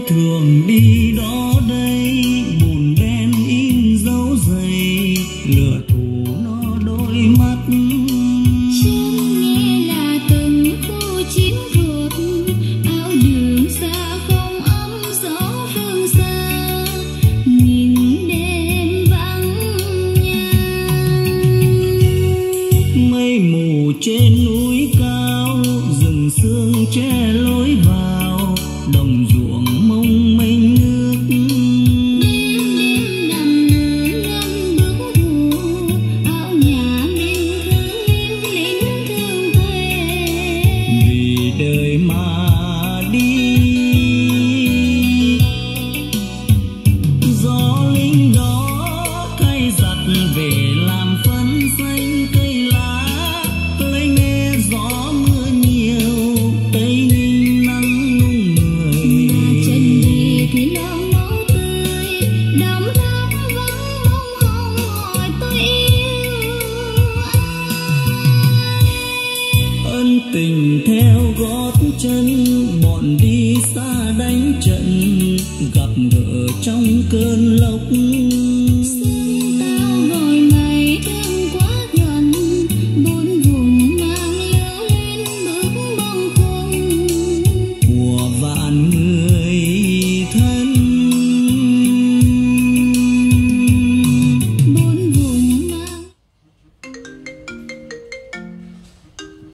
thường đi đó đây bùn đen in dấu dày lửa thủ nó đôi mắt. Chớm nghe là từng khu chiến cuộc áo đường xa không ấm gió phương xa. Nhìn đêm vắng nhang mây mù trên núi cao rừng sương che lối vào về làm phấn xanh cây lá lấy nghe gió mưa nhiều tây ninh nắng nung người Nhà chân về thì lòng máu tươi đắm thắm vắng bóng hồng hỏi tôi yêu ai. Ân tình theo gót chân bọn đi xa đánh trận gặp gỡ trong cơn lốc